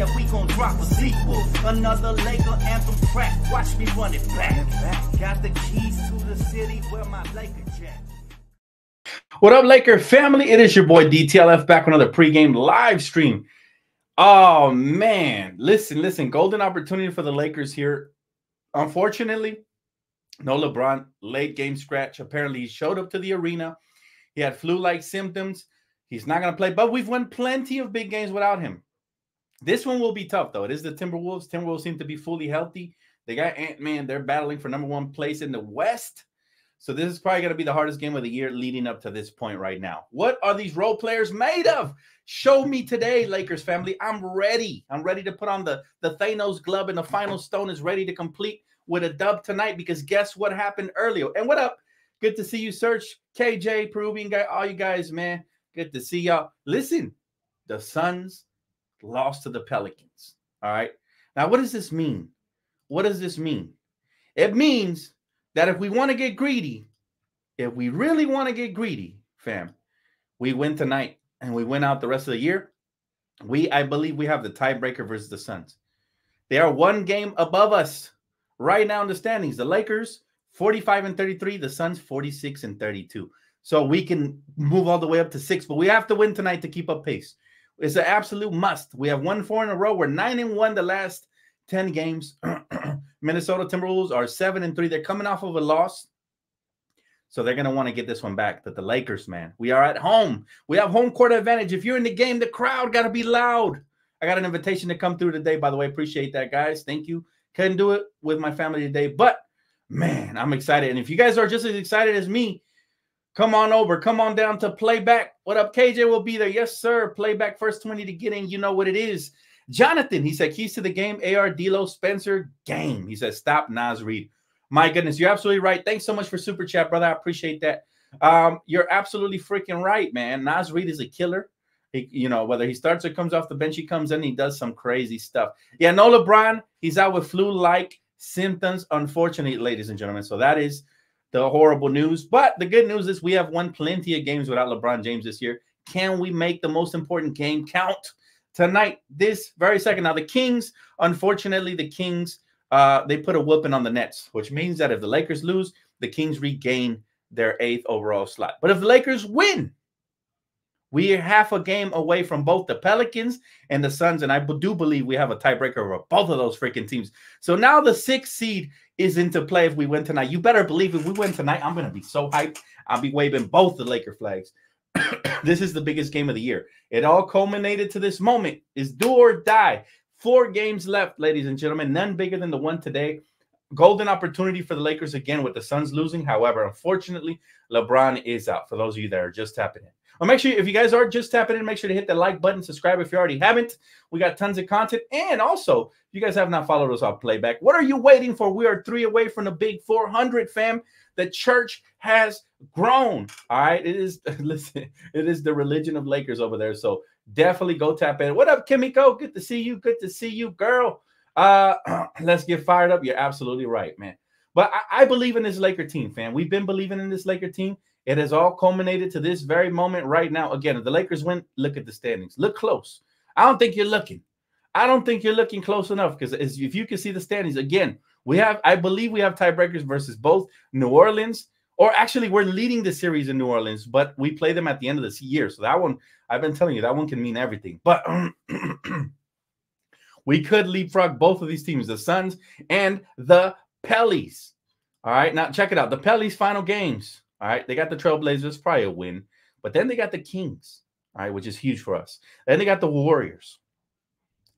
yeah, we gon' drop a sequel. Another Laker anthem track, watch me run it back. Got the keys to the city where my Laker jet. What up, Laker family? It is your boy DTLF back another pregame live stream. Oh man, listen, listen. Golden opportunity for the Lakers here. Unfortunately, no LeBron late game scratch. Apparently, he showed up to the arena. He had flu-like symptoms. He's not going to play, but we've won plenty of big games without him. This one will be tough, though. It is the Timberwolves. Timberwolves seem to be fully healthy. They got Ant Man. They're battling for number one place in the West. So this is probably going to be the hardest game of the year leading up to this point right now. What are these role players made of? Show me today, Lakers family. I'm ready. I'm ready to put on the, the Thanos glove and the final stone is ready to complete with a dub tonight because guess what happened earlier? And what up? Good to see you, Search, KJ, Peruvian guy, all you guys, man. Good to see y'all. Listen, the Suns lost to the Pelicans. All right. Now, what does this mean? What does this mean? It means that if we want to get greedy, if we really want to get greedy, fam, we win tonight and we win out the rest of the year. We, I believe, we have the tiebreaker versus the Suns. They are one game above us right now in the standings. The Lakers 45 and 33, the Suns 46 and 32. So we can move all the way up to six, but we have to win tonight to keep up pace. It's an absolute must. We have won four in a row. We're nine and one the last 10 games. Minnesota Timberwolves are seven and three. They're coming off of a loss. So they're going to want to get this one back. But the Lakers, man, we are at home. We have home court advantage. If you're in the game, the crowd got to be loud. I got an invitation to come through today, by the way. Appreciate that, guys. Thank you. Couldn't do it with my family today, but man, I'm excited. And if you guys are just as excited as me, come on over. Come on down to playback. What up? KJ will be there. Yes, sir. Playback first 20 to get in. You know what it is. Jonathan, he said, keys to the game, AR D'Lo Spencer game. He said, stop Naz Reid. My goodness, you're absolutely right. Thanks so much for super chat, brother. I appreciate that. Um, you're absolutely freaking right, man. Naz Reid is a killer. He, you know, whether he starts or comes off the bench, he comes in, he does some crazy stuff. Yeah, no LeBron, he's out with flu-like symptoms, unfortunately, ladies and gentlemen. So that is the horrible news. But the good news is we have won plenty of games without LeBron James this year. Can we make the most important game count? tonight, this very second. Now, the Kings, unfortunately, the Kings, uh, they put a whooping on the Nets, which means that if the Lakers lose, the Kings regain their eighth overall slot. But if the Lakers win, we are half a game away from both the Pelicans and the Suns, and I do believe we have a tiebreaker over both of those freaking teams. So now the sixth seed is into play if we win tonight. You better believe if we win tonight, I'm going to be so hyped. I'll be waving both the Laker flags. this is the biggest game of the year. It all culminated to this moment. Is do or die. Four games left, ladies and gentlemen. None bigger than the one today. Golden opportunity for the Lakers again with the Suns losing. However, unfortunately, LeBron is out. For those of you that are just tapping in. Well, make sure if you guys are just tapping in, make sure to hit the like button, subscribe if you already haven't. We got tons of content. And also, if you guys have not followed us on playback, what are you waiting for? We are three away from the big 400, fam. The church has grown. All right. It is, listen, it is the religion of Lakers over there. So definitely go tap in. What up, Kimiko? Good to see you. Good to see you, girl. Uh, let's get fired up. You're absolutely right, man. But I, I believe in this Laker team, fam. We've been believing in this Laker team. It has all culminated to this very moment right now. Again, if the Lakers win, look at the standings. Look close. I don't think you're looking. I don't think you're looking close enough because if you can see the standings, again, we have, I believe we have tiebreakers versus both New Orleans, or actually, we're leading the series in New Orleans, but we play them at the end of this year. So that one, I've been telling you, that one can mean everything. But we could leapfrog both of these teams, the Suns and the Pellies. All right, now check it out. The Pellies final games. All right. They got the Trailblazers, probably a win. But then they got the Kings, all right, which is huge for us. Then they got the Warriors.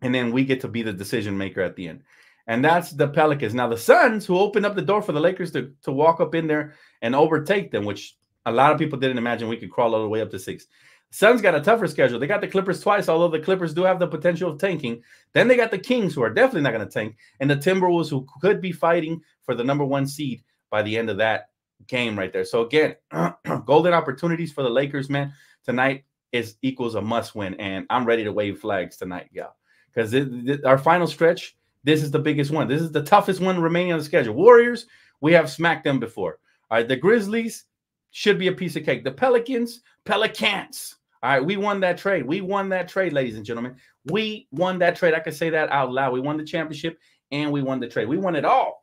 And then we get to be the decision maker at the end. And that's the Pelicans. Now, the Suns, who opened up the door for the Lakers to, to walk up in there and overtake them, which a lot of people didn't imagine we could crawl all the way up to six. Suns got a tougher schedule. They got the Clippers twice, although the Clippers do have the potential of tanking. Then they got the Kings, who are definitely not going to tank, and the Timberwolves, who could be fighting for the number one seed by the end of that game right there. So again, golden opportunities for the Lakers, man. Tonight is equals a must win, and I'm ready to wave flags tonight, y'all, because our final stretch This is the biggest one. This is the toughest one remaining on the schedule. Warriors, we have smacked them before. All right, the Grizzlies should be a piece of cake. The Pelicans, Pelicans. All right, we won that trade. We won that trade, ladies and gentlemen. We won that trade. I can say that out loud. We won the championship and we won the trade. We won it all.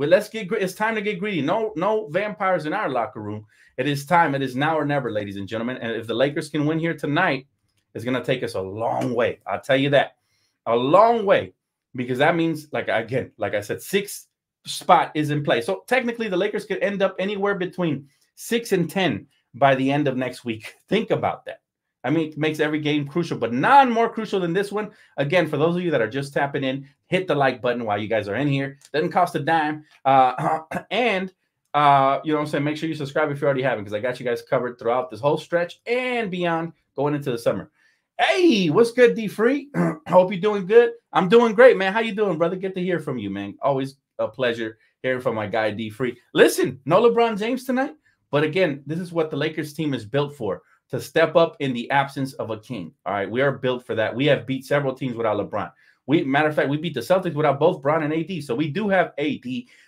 Well, let's get it's time to get greedy. No, no vampires in our locker room. It is time. It is now or never, ladies and gentlemen. And if the Lakers can win here tonight, it's going to take us a long way. I'll tell you that. A long way. Because that means, like again, like I said, six spot is in play. So technically, the Lakers could end up anywhere between six and 10 by the end of next week. Think about that. I mean, it makes every game crucial, but none more crucial than this one. Again, for those of you that are just tapping in, hit the like button while you guys are in here. Doesn't cost a dime. Uh, and uh, you know what I'm saying? Make sure you subscribe if you already haven't, because I got you guys covered throughout this whole stretch and beyond going into the summer. Hey, what's good, D Free? Hope you're doing good. I'm doing great, man. How you doing, brother? Get to hear from you, man. Always a pleasure hearing from my guy D Free. Listen, no LeBron James tonight, but again, this is what the Lakers team is built for to step up in the absence of a king. All right, we are built for that. We have beat several teams without LeBron. We matter of fact, we beat the Celtics without both Bron and AD. So we do have AD.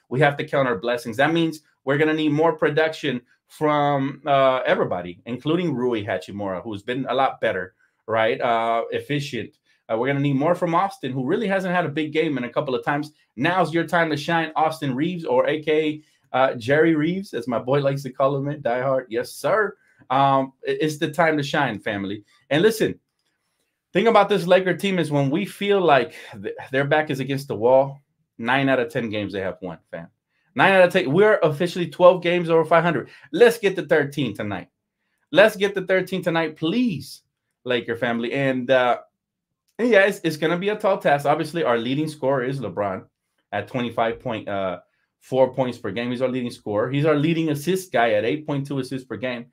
We have to count our blessings. That means we're gonna need more production from uh, everybody, including Rui Hachimura, who's been a lot better, right? Uh, efficient. Uh, we're gonna need more from Austin, who really hasn't had a big game in a couple of times. Now's your time to shine, Austin Reaves, or AK uh, Jerry Reeves, as my boy likes to call him, Die Hard. Yes, sir. Um, it's the time to shine, family. And listen, thing about this Laker team is when we feel like th- their back is against the wall, nine out of 10 games they have won, fam. Nine out of 10. We're officially 12 games over 500. Let's get to 13 tonight. Let's get to 13 tonight, please, Laker family. And, uh, yeah, it's, it's going to be a tall task. Obviously, our leading scorer is LeBron at 25 point, uh, four points per game. He's our leading scorer. He's our leading assist guy at 8.2 assists per game.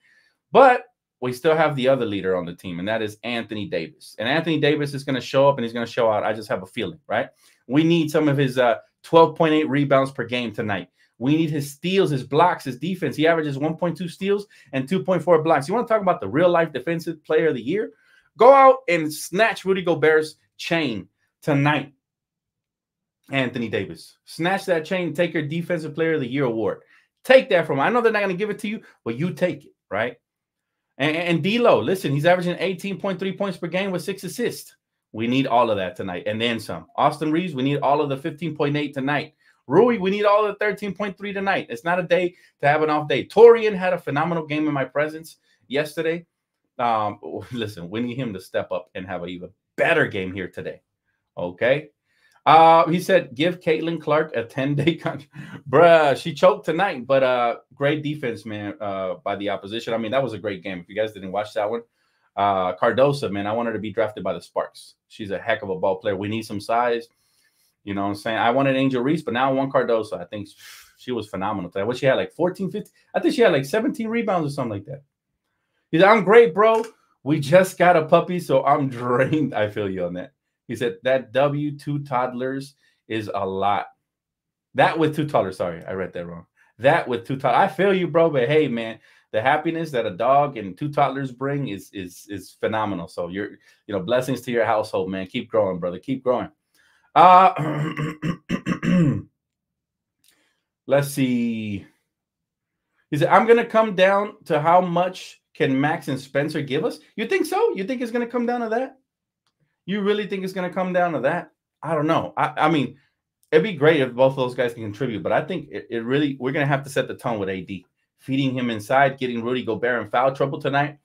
But we still have the other leader on the team, and that is Anthony Davis. And Anthony Davis is going to show up and he's going to show out. I just have a feeling, right? We need some of his uh, 12.8 rebounds per game tonight. We need his steals, his blocks, his defense. He averages 1.2 steals and 2.4 blocks. You want to talk about the real life defensive player of the year? Go out and snatch Rudy Gobert's chain tonight. Anthony Davis. Snatch that chain, take your defensive player of the year award. Take that from him. I know they're not going to give it to you, but you take it, right? And, and D'Lo, listen, he's averaging 18.3 points per game with six assists. We need all of that tonight and then some. Austin Reaves, we need all of the 15.8 tonight. Rui, we need all of the 13.3 tonight. It's not a day to have an off day. Taurean had a phenomenal game in my presence yesterday. Um, listen, we need him to step up and have an even better game here today. Okay. Uh, he said, give Caitlin Clark a 10 day contract. Bruh, she choked tonight, but uh, great defense, man, uh, by the opposition. I mean, that was a great game. If you guys didn't watch that one, uh, Cardoso, man, I want her to be drafted by the Sparks. She's a heck of a ball player. We need some size. You know what I'm saying? I wanted Angel Reese, but now I want Cardoso. I think she was phenomenal today. What she had like 14, 15, I think she had like 17 rebounds or something like that. He's I'm great, bro. We just got a puppy, so I'm drained. I feel you on that. He said that W two toddlers is a lot. That with two toddlers. Sorry, I read that wrong. That with two toddlers. I feel you, bro. But hey, man, the happiness that a dog and two toddlers bring is is is phenomenal. So you're you know blessings to your household, man. Keep growing, brother. Keep growing. Uh let's see. He said, I'm gonna come down to how much can Max and Spencer give us? You think so? You think it's gonna come down to that? You really think it's going to come down to that? I don't know. I, I, mean, it'd be great if both of those guys can contribute, but I think it, it really we're going to have to set the tone with AD, feeding him inside, getting Rudy Gobert in foul trouble tonight.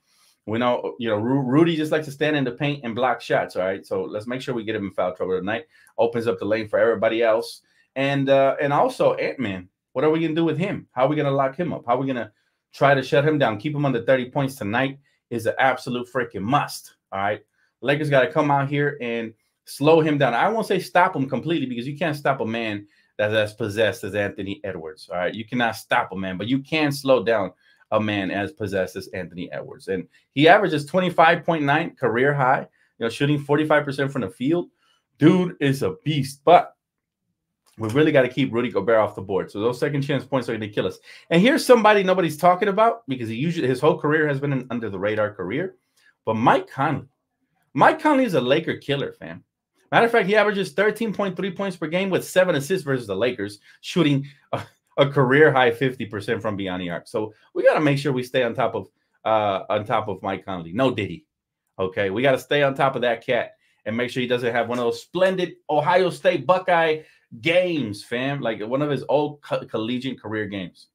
We know, you know, Rudy just likes to stand in the paint and block shots. All right, so let's make sure we get him in foul trouble tonight. Opens up the lane for everybody else, and uh, and also Ant Man. What are we gonna do with him? How are we gonna lock him up? How are we gonna try to shut him down? Keep him under 30 points tonight is an absolute freaking must. All right. Lakers got to come out here and slow him down. I won't say stop him completely because you can't stop a man that's as possessed as Anthony Edwards. All right, you cannot stop a man, but you can slow down a man as possessed as Anthony Edwards. And he averages 25.9 career high, you know, shooting 45% from the field. Dude is a beast, but we really got to keep Rudy Gobert off the board. So those second chance points are going to kill us. And here's somebody nobody's talking about because he usually his whole career has been an under the radar career. But Mike Conley, Mike Conley is a Laker killer, fam. Matter of fact, he averages 13.3 points per game with seven assists versus the Lakers, shooting a, a career high 50% from beyond the arc. So we got to make sure we stay on top of uh on top of Mike Conley. No Diddy. Okay, we got to stay on top of that cat and make sure he doesn't have one of those splendid Ohio State Buckeye games, fam, like one of his old co- collegiate career games.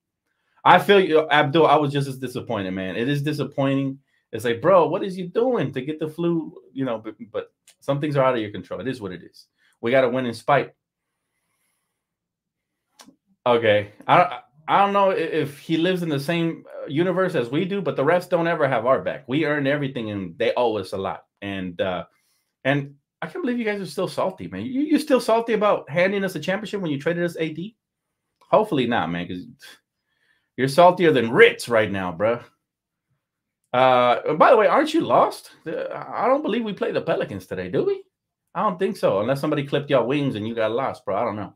I feel you, Abdul. I was just as disappointed, man. It is disappointing. It's like, bro, what is you doing to get the flu? You know, but, but some things are out of your control. It is what it is. We got to win in spite. Okay, I I don't know if he lives in the same uh, universe as we do, but the refs don't ever have our back. We earn everything, and they owe us a lot. And uh, and I can't believe you guys are still salty, man. You you still salty about handing us a championship when you traded us AD? Hopefully not, man, because you're saltier than Ritz right now, bro. Uh, by the way, aren't you lost? I don't believe we played the Pelicans today, do we? I don't think so, unless somebody clipped your wings and you got lost, bro. I don't know.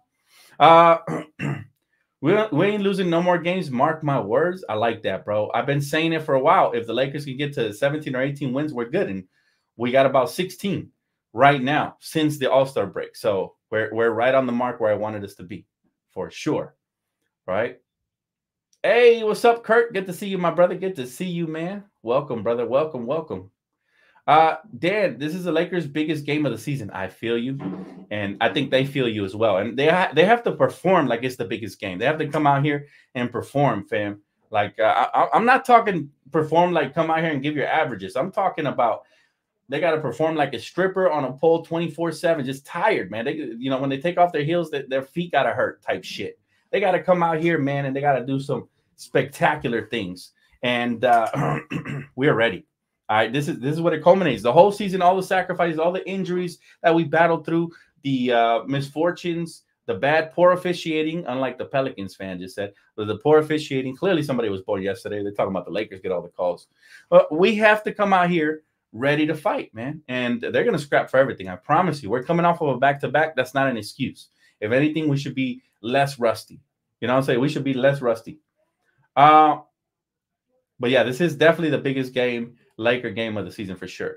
Uh, we, we ain't losing no more games. Mark my words. I like that, bro. I've been saying it for a while. If the Lakers can get to 17 or 18 wins, we're good. And we got about 16 right now since the All Star break. So we're, we're right on the mark where I wanted us to be for sure. Right. Hey, what's up, Kurt? Good to see you, my brother. Good to see you, man. Welcome, brother. Welcome, welcome. Uh, Dan, this is the Lakers' biggest game of the season. I feel you, and I think they feel you as well. And they ha- they have to perform like it's the biggest game. They have to come out here and perform, fam. Like uh, I- I'm not talking perform like come out here and give your averages. I'm talking about they got to perform like a stripper on a pole 24 7 just tired man they you know when they take off their heels they, their feet got to hurt type shit they got to come out here man and they got to do some spectacular things and uh, we're ready. All right, this is this is what it culminates. The whole season, all the sacrifices, all the injuries that we battled through, the uh, misfortunes, the bad, poor officiating. Unlike the Pelicans fan just said, but the poor officiating. Clearly, somebody was born yesterday. They're talking about the Lakers get all the calls, but we have to come out here ready to fight, man. And they're gonna scrap for everything. I promise you. We're coming off of a back to back. That's not an excuse. If anything, we should be less rusty. You know what I'm saying? We should be less rusty. Uh, but yeah, this is definitely the biggest game, Laker game of the season for sure.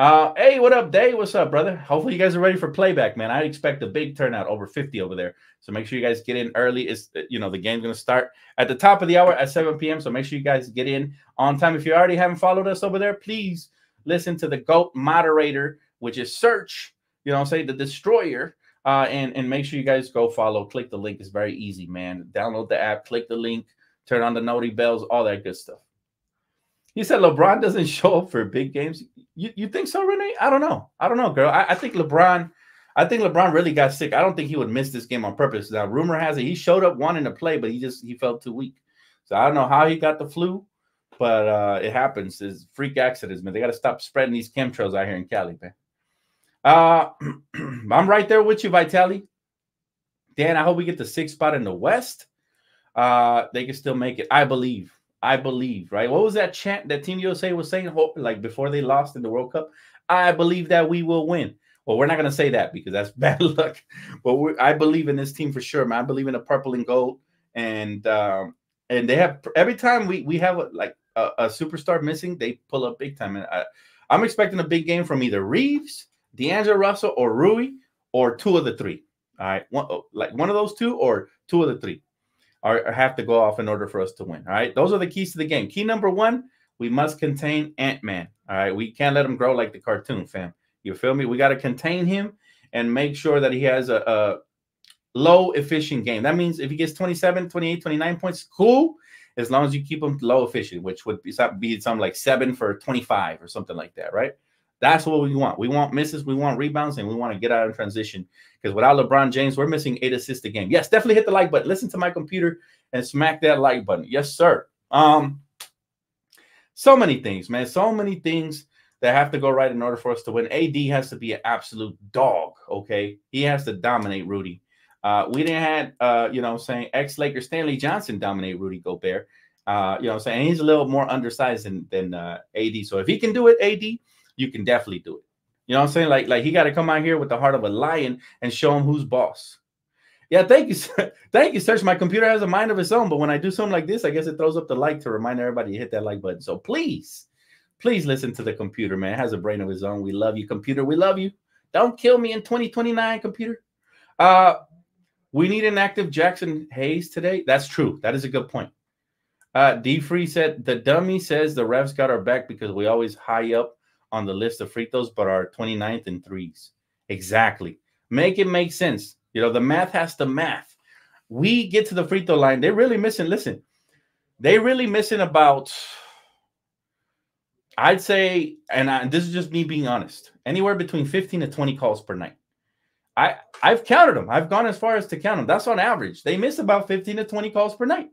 Uh, hey, what up, Dave? What's up, brother? Hopefully, you guys are ready for playback, man. I expect a big turnout, over 50 over there. So make sure you guys get in early. Is you know the game's gonna start at the top of the hour at 7 p.m. So make sure you guys get in on time. If you already haven't followed us over there, please listen to the GOAT moderator, which is Search. You know, say the Destroyer. Uh, and and make sure you guys go follow. Click the link. It's very easy, man. Download the app. Click the link turn on the noti bells, all that good stuff. He said LeBron doesn't show up for big games. You, you think so, Renee? I don't know. I don't know, girl. I, I think LeBron, I think LeBron really got sick. I don't think he would miss this game on purpose. Now, rumor has it he showed up wanting to play, but he just he felt too weak. So I don't know how he got the flu, but uh it happens. It's freak accidents, man. They got to stop spreading these chemtrails out here in Cali, man. Uh I'm right there with you, Vitali. Dan, I hope we get the sixth spot in the West uh, they can still make it. I believe. I believe, right? What was that chant that Team USA was saying, like before they lost in the World Cup? I believe that we will win. Well, we're not going to say that because that's bad luck. But I believe in this team for sure, man. I believe in the purple and gold, and um, and they have every time we we have a, like a, a, superstar missing, they pull up big time. And I, I'm expecting a big game from either Reaves, D'Angelo Russell, or Rui, or two of the three. All right, one like one of those two or two of the three are have to go off in order for us to win. All right, those are the keys to the game. Key number one: we must contain Ant Man. All right, we can't let him grow like the cartoon, fam. You feel me? We got to contain him and make sure that he has a, a low efficient game. That means if he gets 27, 28, 29 points, cool. As long as you keep him low efficient, which would be, be something like seven for 25 or something like that, right? That's what we want. We want misses, we want rebounds, and we want to get out of transition. Because without LeBron James, we're missing eight assists a game. Yes, definitely hit the like button. Listen to my computer and smack that like button. Yes, sir. Um, so many things, man. So many things that have to go right in order for us to win. AD has to be an absolute dog. Okay, he has to dominate Rudy. Uh, we didn't have, uh, you know, saying ex Laker Stanley Johnson dominate Rudy Gobert. Uh, you know, saying he's a little more undersized than than uh, AD. So if he can do it, AD, you can definitely do it. You know what I'm saying? Like, like he got to come out here with the heart of a lion and show him who's boss. Yeah, thank you, thank you, Search. My computer has a mind of its own, but when I do something like this, I guess it throws up the like to remind everybody to hit that like button. So please, please listen to the computer, man. It has a brain of its own. We love you, computer. We love you. Don't kill me in 2029, computer. Uh, we need an active Jaxson Hayes today. That's true. That is a good point. Uh, D Free said the dummy says the refs got our back because we always high up on the list of free throws, but are 29th in threes. Exactly. Make it make sense. You know, the math has to math. We get to the free throw line. They're really missing. Listen, they really missing about, I'd say, and I, this is just me being honest, anywhere between 15 to 20 calls per night. I I've counted them. I've gone as far as to count them. That's on average. They miss about 15 to 20 calls per night.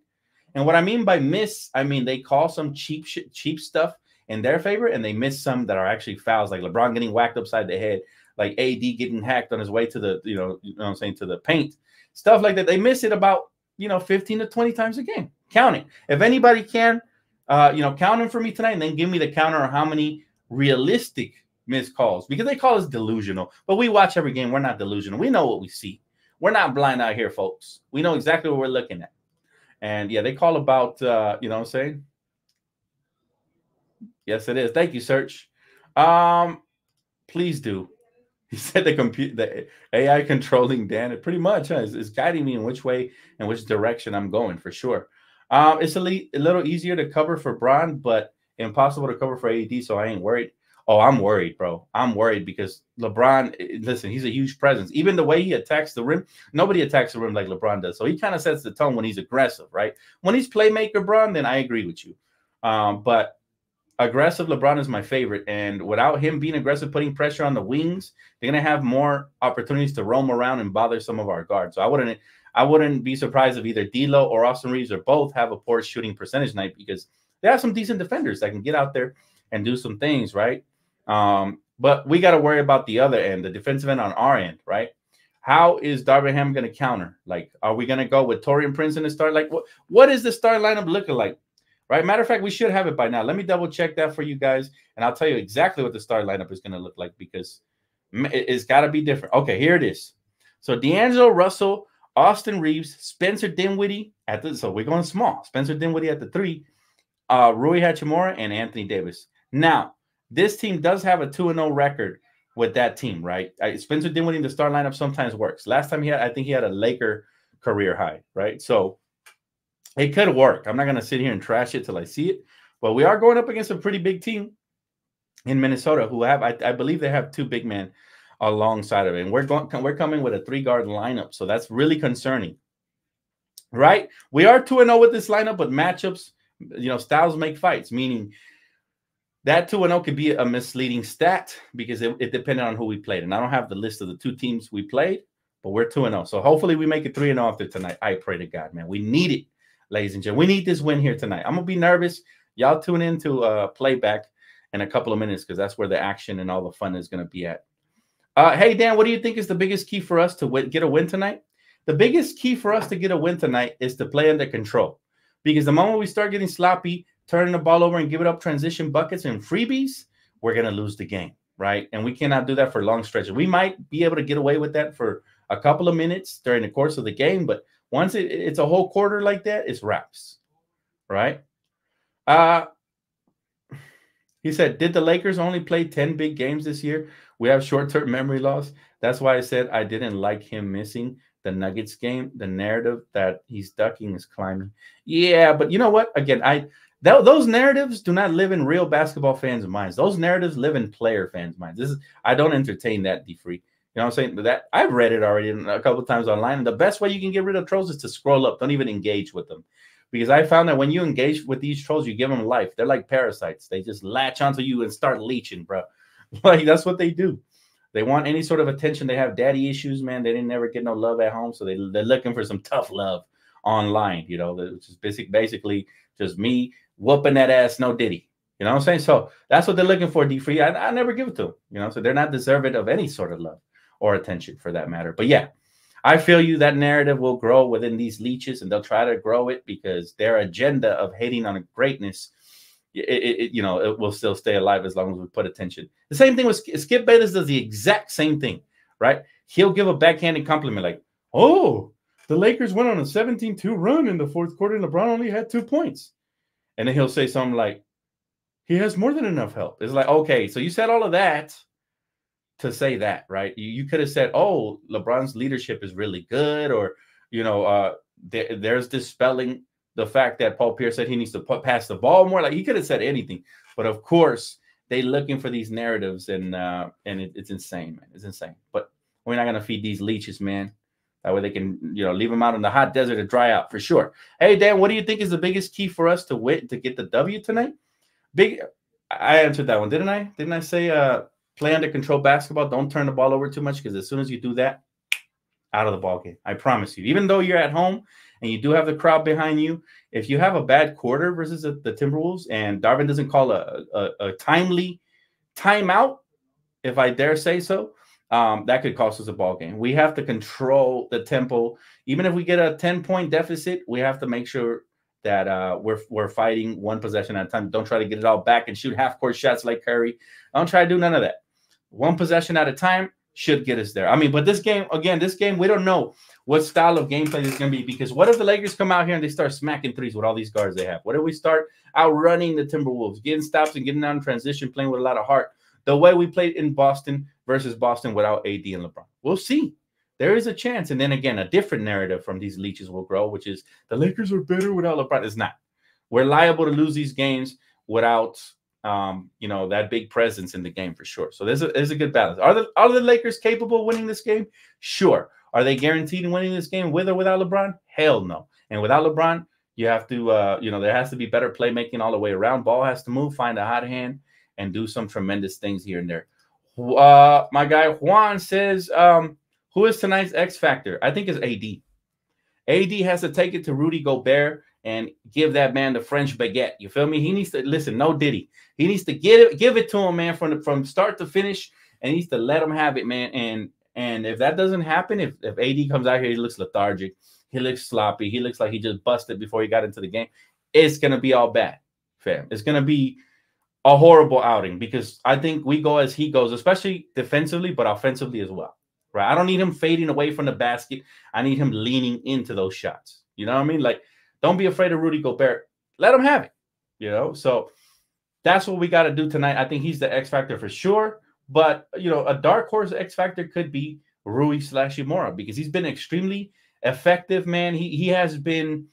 And what I mean by miss, I mean they call some cheap cheap stuff in their favor, and they miss some that are actually fouls, like LeBron getting whacked upside the head, like AD getting hacked on his way to the, you know, you know what I'm saying, to the paint, stuff like that. They miss it about, you know, 15 to 20 times a game. Counting. If anybody can, uh, you know, count them for me tonight and then give me the counter of how many realistic missed calls because they call us delusional. But we watch every game. We're not delusional. We know what we see. We're not blind out here, folks. We know exactly what we're looking at. And yeah, they call about, uh, you know what I'm saying? Yes, it is. Thank you, Search. Um, please do. He said the computer, the AI controlling Dan. It pretty much huh, guiding me in which way and which direction I'm going for sure. Um, it's a, le- a little easier to cover for Bron, but impossible to cover for AD. So I ain't worried. Oh, I'm worried, bro. I'm worried because LeBron. Eh, listen, he's a huge presence. Even the way he attacks the rim, nobody attacks the rim like LeBron does. So he kind of sets the tone when he's aggressive, right? When he's playmaker, Bron, then I agree with you. Um, but aggressive LeBron is my favorite. And without him being aggressive, putting pressure on the wings, they're gonna have more opportunities to roam around and bother some of our guards. So I wouldn't I wouldn't be surprised if either D'Lo or Austin Reaves or both have a poor shooting percentage night because they have some decent defenders that can get out there and do some things, right? Um, but we got to worry about the other end, the defensive end on our end, right? How is Darvin Ham going to counter? Like, are we going to go with Taurean Prince in the start? Like, what what is the start lineup looking like? Right? Matter of fact, we should have it by now. Let me double check that for you guys, and I'll tell you exactly what the start lineup is going to look like because it's got to be different. Okay, here it is. So D'Angelo Russell, Austin Reaves, Spencer Dinwiddie at the so we're going small. Spencer Dinwiddie at the three, uh, Rui Hachimura and Anthony Davis. Now this team does have a two and zero oh record with that team, right? Spencer Dinwiddie in the start lineup sometimes works. Last time he had, I think he had a Laker career high, right? So it could work. I'm not going to sit here and trash it till I see it, but we are going up against a pretty big team in Minnesota who have, I, I believe they have two big men alongside of it. And we're going, we're coming with a three guard lineup. So that's really concerning, right? We are 2 and 0 with this lineup, but matchups, you know, styles make fights, meaning that 2 and 0 could be a misleading stat because it, it depended on who we played. And I don't have the list of the two teams we played, but we're 2 and 0. So hopefully we make it 3 and 0 after tonight. I pray to God, man. We need it ladies and gentlemen. We need this win here tonight. I'm gonna be nervous. Y'all tune into uh, playback in a couple of minutes because that's where the action and all the fun is gonna be at. Uh, hey Dan, what do you think is the biggest key for us to win, get a win tonight? The biggest key for us to get a win tonight is to play under control, because the moment we start getting sloppy, turning the ball over and giving it up transition buckets and freebies, we're gonna lose the game, right? And we cannot do that for long stretches. We might be able to get away with that for a couple of minutes during the course of the game, but once it, it's a whole quarter like that, it's wraps, right? Uh he said, Did the Lakers only play 10 big games this year? We have short term memory loss. That's why I said I didn't like him missing the Nuggets game. The narrative that he's ducking is climbing. Yeah, but you know what? Again, I th- those narratives do not live in real basketball fans' minds. Those narratives live in player fans' minds. This is I don't entertain that, D free. You know what I'm saying? That I've read it already a couple times online. And the best way you can get rid of trolls is to scroll up. Don't even engage with them. Because I found that when you engage with these trolls, you give them life. They're like parasites. They just latch onto you and start leeching, bro. Like that's what they do. They want any sort of attention. They have daddy issues, man. They didn't never get no love at home. So they, they're looking for some tough love online, you know, which is basic, basically just me whooping that ass, no diddy. You know what I'm saying? So that's what they're looking for, D free. I, I never give it to them, you know, so they're not deserving of any sort of love or attention for that matter. But yeah, I feel you that narrative will grow within these leeches and they'll try to grow it because their agenda of hating on greatness, it, it, you know, it will still stay alive as long as we put attention. The same thing with Skip Bayless does the exact same thing, right? He'll give a backhanded compliment like, oh, the Lakers went on a 17 2 run in the fourth quarter and LeBron only had two points. And then he'll say something like, he has more than enough help. It's like, okay, so you said all of that to say that, right? You, you could have said, "Oh, LeBron's leadership is really good," or you know, uh, there, there's dispelling the fact that Paul Pierce said he needs to put, pass the ball more. Like he could have said anything, but of course they looking for these narratives, and uh, and it, it's insane, man. It's insane. But we're not gonna feed these leeches, man. That way they can, you know, leave them out in the hot desert to dry out for sure. Hey Dan, what do you think is the biggest key for us to win to get the W tonight? Big, I answered that one, didn't I? Didn't I say uh play under control basketball? Don't turn the ball over too much because as soon as you do that, out of the ball game. I promise you. Even though you're at home and you do have the crowd behind you, if you have a bad quarter versus the, the Timberwolves and Darvin doesn't call a, a, a, timely timeout, if I dare say so, um, that could cost us a ball game. We have to control the tempo. Even if we get a 10 point deficit, we have to make sure that uh, we're we're fighting one possession at a time. Don't try to get it all back and shoot half court shots like Curry. Don't try to do none of that. One possession at a time should get us there. I mean, but this game again, this game we don't know what style of gameplay is going to be because what if the Lakers come out here and they start smacking threes with all these guards they have? What if we start outrunning the Timberwolves, getting stops and getting out in transition, playing with a lot of heart, the way we played in Boston versus Boston without AD and LeBron? We'll see. There is a chance, and then again, a different narrative from these leeches will grow, which is the Lakers are better without LeBron. It's not. We're liable to lose these games without um, you know, that big presence in the game for sure. So there's a there's a good balance. Are the are the Lakers capable of winning this game? Sure. Are they guaranteed in winning this game with or without LeBron? Hell no. And without LeBron, you have to uh, you know, there has to be better playmaking all the way around. Ball has to move, find a hot hand, and do some tremendous things here and there. Uh, my guy Juan says, um, who is tonight's X factor? I think it's AD. AD has to take it to Rudy Gobert and give that man the French baguette. You feel me? He needs to listen. No Diddy. He needs to give it, give it to him, man, from the, from start to finish, and he needs to let him have it, man. And and if that doesn't happen, if if AD comes out here, he looks lethargic, he looks sloppy, he looks like he just busted before he got into the game. It's gonna be all bad, fam. It's gonna be a horrible outing because I think we go as he goes, especially defensively, but offensively as well. Right? I don't need him fading away from the basket. I need him leaning into those shots. You know what I mean? Like don't be afraid of Rudy Gobert. Let him have it. You know, so that's what we got to do tonight. I think he's the X factor for sure. But you know, a dark horse X factor could be Rui Hachimura because he's been extremely effective, man. He he has been.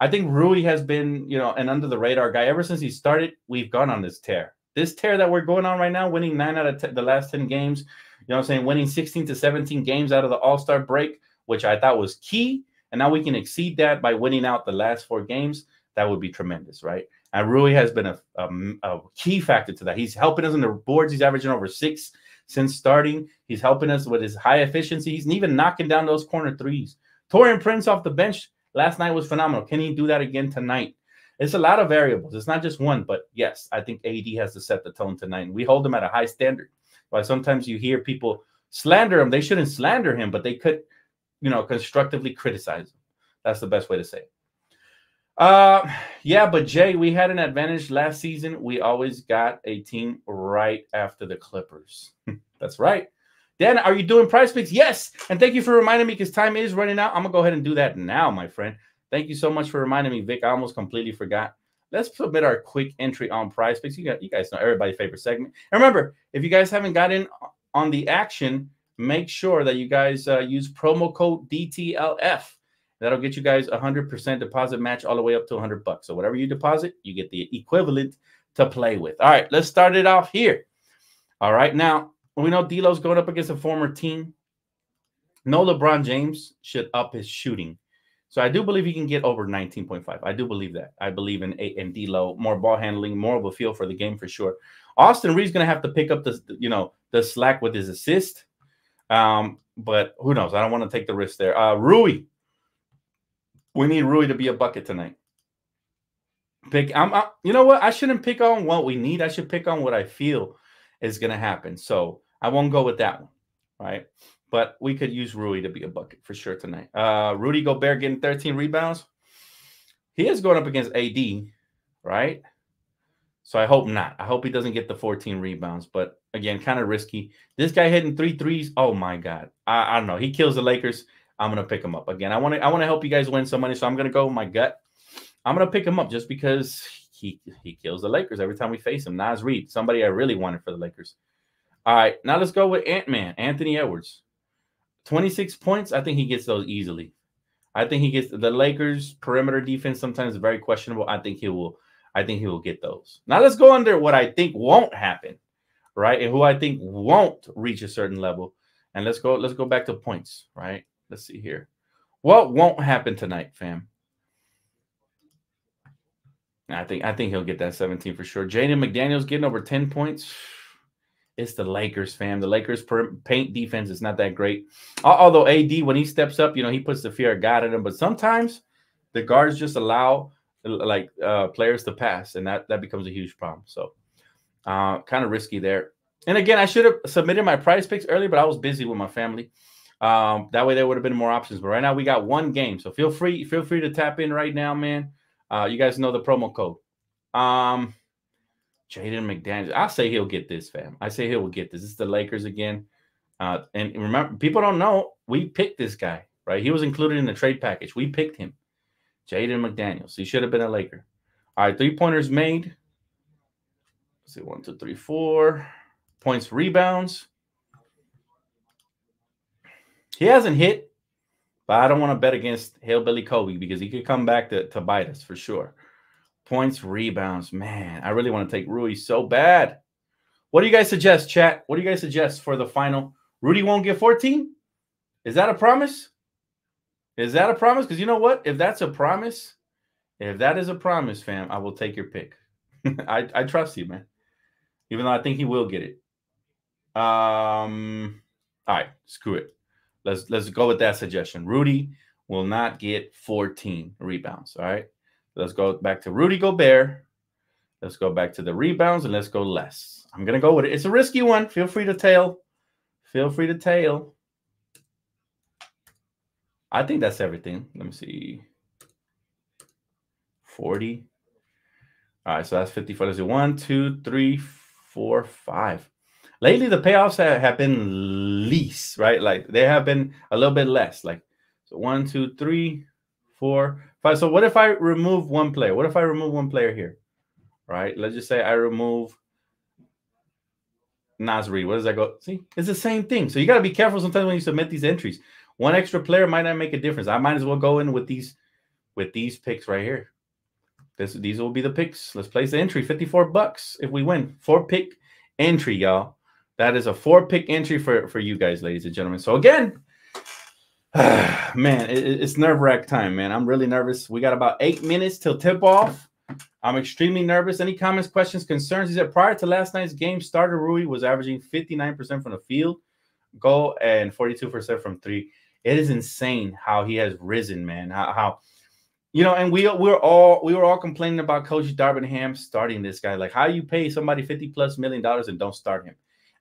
I think Rui has been, you know, an under the radar guy ever since he started. We've gone on this tear. This tear that we're going on right now, winning nine out of 10, the last 10 games, you know I'm saying? Winning 16 to 17 games out of the All Star break, which I thought was key and now we can exceed that by winning out the last four games, that would be tremendous, right? And Rui has been a, a, a, key factor to that. He's helping us in the boards. He's averaging over six since starting. He's helping us with his high efficiency. He's even knocking down those corner threes. Taurean Prince off the bench last night was phenomenal. Can he do that again tonight? It's a lot of variables. It's not just one, but yes, I think AD has to set the tone tonight. We hold him at a high standard. Why sometimes you hear people slander him. They shouldn't slander him, but they could – you know, constructively criticize them. That's the best way to say it. Uh, yeah, but Jay, we had an advantage last season. We always got a team right after the Clippers. That's right. Dan, are you doing prize picks? Yes. And thank you for reminding me because time is running out. I'm going to go ahead and do that now, my friend. Thank you so much for reminding me, Vic. I almost completely forgot. Let's submit our quick entry on prize picks. You, got, you guys know everybody's favorite segment. And remember, if you guys haven't got in on the action, make sure that you guys uh, use promo code DTLF. That'll get you guys a 100% deposit match all the way up to 100 bucks. So whatever you deposit, you get the equivalent to play with. All right, let's start it off here. All right, now we know D'Lo's going up against a former team. No LeBron James should up his shooting. So I do believe he can get over 19.5. I do believe that. I believe in a and D'Lo, more ball handling, more of a feel for the game for sure. Austin Reaves going to have to pick up the you know the slack with his assist. Um, but who knows? I don't want to take the risk there. Uh, Rui, we need Rui to be a bucket tonight. Pick. I'm. I, you know what? I shouldn't pick on what we need. I should pick on what I feel is going to happen. So I won't go with that one, right? But we could use Rui to be a bucket for sure tonight. Uh, Rudy Gobert getting 13 rebounds. He is going up against AD, right? So I hope not. I hope he doesn't get the 14 rebounds, but again, kind of risky. This guy hitting three threes. Oh my God. I, I don't know. He kills the Lakers. I'm gonna pick him up. Again, I want to I want to help you guys win some money. So I'm gonna go with my gut. I'm gonna pick him up just because he he kills the Lakers every time we face him. Naz Reid, somebody I really wanted for the Lakers. All right, now let's go with Ant Man, Anthony Edwards. 26 points. I think he gets those easily. I think he gets the Lakers perimeter defense sometimes very questionable. I think he will. I think he will get those. Now let's go under what I think won't happen, right? And who I think won't reach a certain level. And let's go. Let's go back to points, right? Let's see here. What won't happen tonight, fam? I think I think he'll get that 17 for sure. Jaden McDaniels getting over 10 points. It's the Lakers, fam. The Lakers paint defense is not that great. Uh, although AD, when he steps up, you know, he puts the fear of God in him. But sometimes the guards just allow like uh, players to pass, and that that becomes a huge problem. So uh, kind of risky there. And again, I should have submitted my prize picks earlier, but I was busy with my family. Um, that way there would have been more options. But right now we got one game. So feel free, feel free to tap in right now, man. Uh, you guys know the promo code. Um, Jaden McDaniels. I say he'll get this, fam. I say he will get this. Is the Lakers again. Uh, and remember, people don't know we picked this guy, right? He was included in the trade package. We picked him. Jaden McDaniels. He should have been a Laker. All right, three pointers made. Let's see, one, two, three, four. Points, rebounds. He hasn't hit, but I don't want to bet against Hillbilly Kobe because he could come back to, to bite us for sure. Points, rebounds. Man, I really want to take Rui so bad. What do you guys suggest, chat? What do you guys suggest for the final? Rudy won't get 14? Is that a promise? Is that a promise? Because you know what? If that's a promise, if that is a promise, fam, I will take your pick. I, I trust you, man. Even though I think he will get it. Um, all right, screw it. Let's let's go with that suggestion. Rudy will not get 14 rebounds. All right. Let's go back to Rudy Gobert. Let's go back to the rebounds and let's go less. I'm gonna go with it. It's a risky one. Feel free to tail. Feel free to tail. I think that's everything. Let me see. 40. All right, so that's 54. Let's see. One, two, three, four, five. Lately, the payoffs have, have been least, right? Like they have been a little bit less. Like so one, two, three, four, five. So what if I remove one player? What if I remove one player here? Right? Let's just say I remove Naz Reid. What does that go? See, it's the same thing. So you got to be careful sometimes when you submit these entries. One extra player might not make a difference. I might as well go in with these with these picks right here. This these will be the picks. Let's place the entry. 54 bucks if we win. Four pick entry, y'all. That is a four pick entry for, for you guys, ladies and gentlemen. So again, man, it, it's nerve wrack time, man. I'm really nervous. We got about eight minutes till tip off. I'm extremely nervous. Any comments, questions, concerns? He said prior to last night's game, starter Rui was averaging 59% from the field goal and 42% from three. It is insane how he has risen, man. How, how you know, and we we're all we were all complaining about Coach Darvin Ham starting this guy. Like, how you pay somebody 50 plus million dollars and don't start him?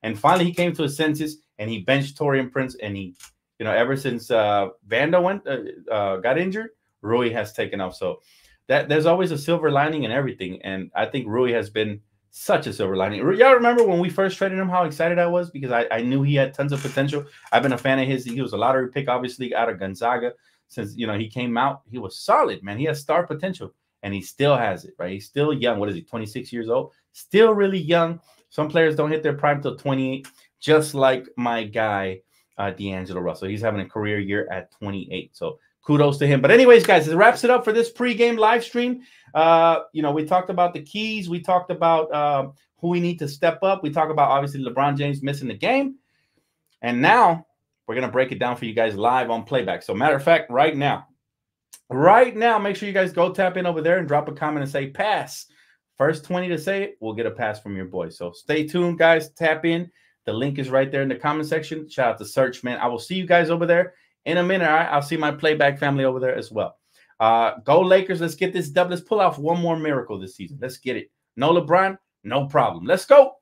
And finally, he came to his senses and he benched Taurean Prince, and he you know, ever since uh, Vando went uh, uh, got injured, Rui has taken off. So that there's always a silver lining in everything, and I think Rui has been such a silver lining. Y'all remember when we first traded him, how excited I was because I, I knew he had tons of potential. I've been a fan of his. He was a lottery pick, obviously, out of Gonzaga. Since you know he came out, he was solid, man. He has star potential, and he still has it, right? He's still young. What is he? 26 years old, still really young. Some players don't hit their prime till 28, just like my guy uh, D'Angelo Russell. He's having a career year at 28. So kudos to him. But anyways, guys, it wraps it up for this pregame live stream. Uh, you know, we talked about the keys. We talked about uh, who we need to step up. We talked about obviously LeBron James missing the game. And now we're gonna break it down for you guys live on playback. So matter of fact, right now, right now, make sure you guys go tap in over there and drop a comment and say pass. First 20 to say it, we'll get a pass from your boy. So stay tuned, guys. Tap in. The link is right there in the comment section. Shout out to Search, man. I will see you guys over there in a minute. All right. I'll see my playback family over there as well. Uh, go Lakers. Let's get this dub. Let's pull off one more miracle this season. Let's get it. No LeBron, no problem. Let's go.